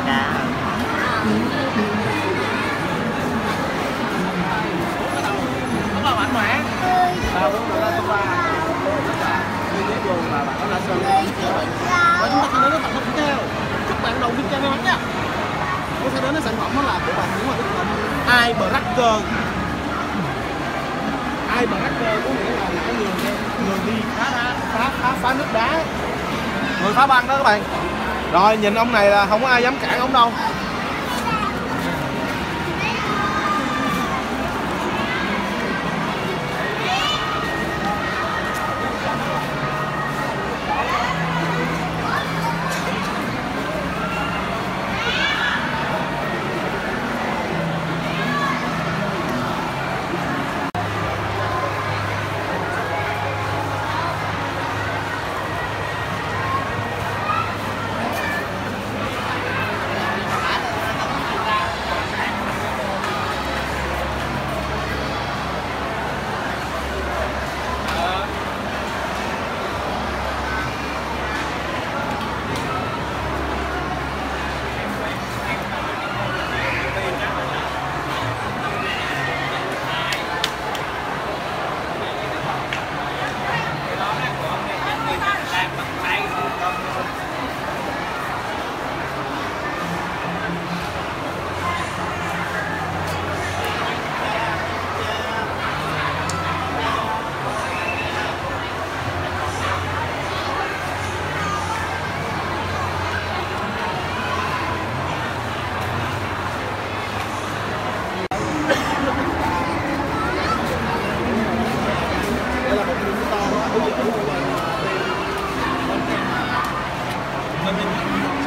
vì Đó, ta cá Đúng không anh Mẹ? ơi Đâu đúng rồi, hôm như thế ghép luôn là bạn có đã sơn Và chúng ta sẽ đến với sản phẩm tiếp theo Chúc bạn đầu tiên cho may mắn nha Tôi sẽ đến với sản phẩm đó là của bạn Nguyễn Hoàng Đức Thịnh ai Bracker I Bracker có nghĩa là cái người người đi phá đá, phá, phá, phá nước đá Người phá băng đó các bạn rồi nhìn ông này là không có ai dám cản ông đâu.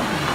Wow.